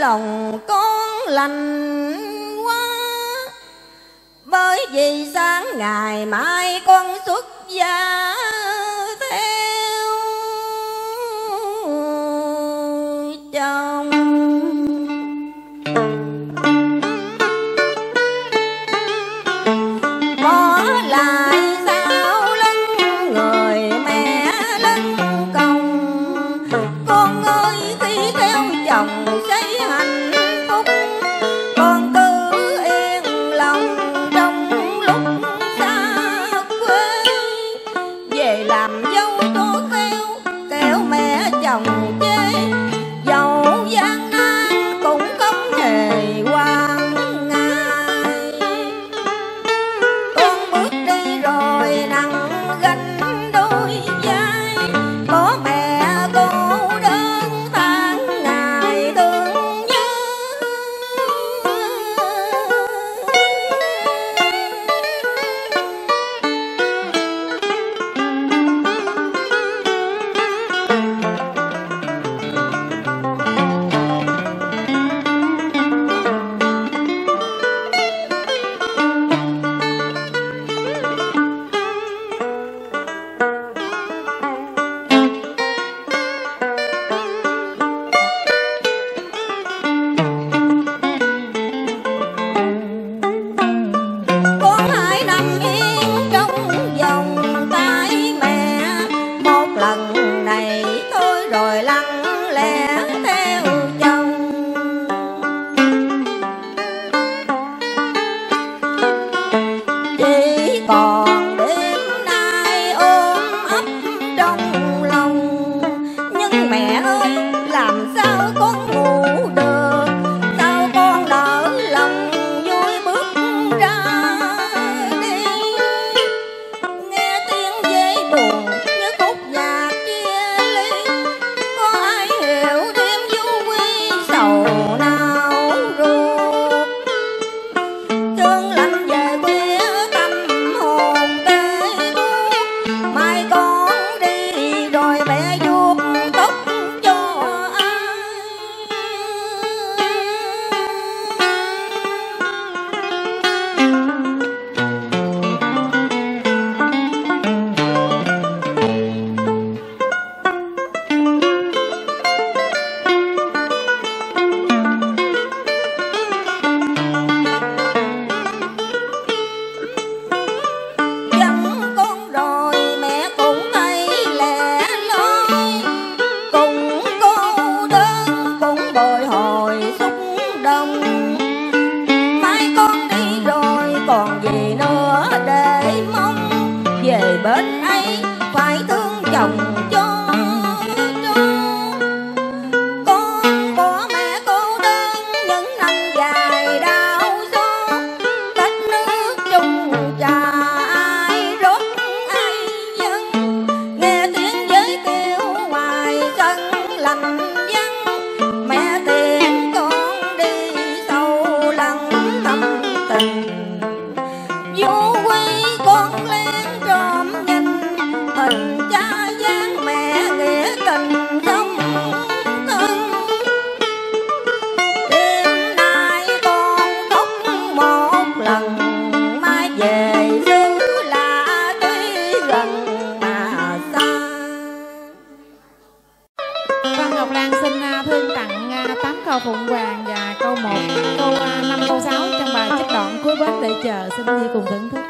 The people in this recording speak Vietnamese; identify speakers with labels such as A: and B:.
A: lòng con lành quá. Bởi vì sáng ngày mai con xuất gia theo châu rồi xúc động. Mai con đi rồi còn gì nữa để mong. Về bên
B: anh Ngọc Lan xin à, thương tặng à, 8 câu Phụng Hoàng và câu 1, câu à, 5, câu 6 trong bài chất đoạn cuối bến để chờ xin đi cùng thưởng thức.